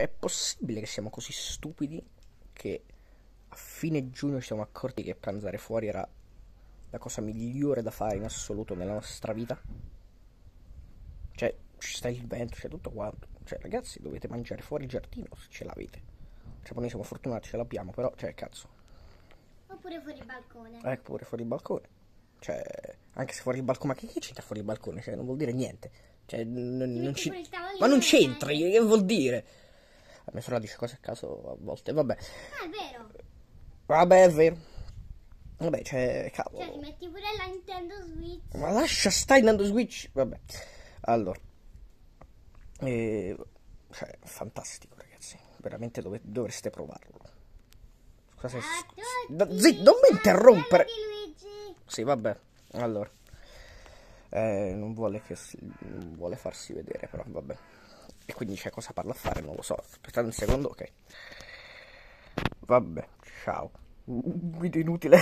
cioè, è possibile che siamo così stupidi che a fine giugno ci siamo accorti che pranzare fuori era la cosa migliore da fare in assoluto nella nostra vita? Cioè, ci sta il vento, c'è tutto quanto. Cioè, ragazzi, dovete mangiare fuori il giardino se ce l'avete. Cioè, poi noi siamo fortunati, ce l'abbiamo, però, cioè, cazzo. Oppure fuori il balcone. Ecco, pure fuori il balcone. Cioè, anche se fuori il balcone, ma che, che c'entra fuori il balcone? Cioè, non vuol dire niente. Cioè, non metti ci... Ma non c'entra, vai. che vuol dire? Mia sorella dice cose a caso a volte, vabbè. Ah, è vero. Vabbè, è vero. Vabbè, cioè, cavolo. Cioè, ti metti pure la Nintendo Switch. Ma lascia stare Nando Switch. Vabbè. Allora. Eh, cioè, fantastico, ragazzi. Veramente dove- dovreste provarlo. Scusa se... Tutti, zitto, non mi interrompere. Sì, vabbè. Allora. Eh, non vuole che si- non vuole farsi vedere, però vabbè. Quindi c'è cosa parla a fare, non lo so. Aspettate un secondo, ok. Vabbè, ciao. Un video inutile.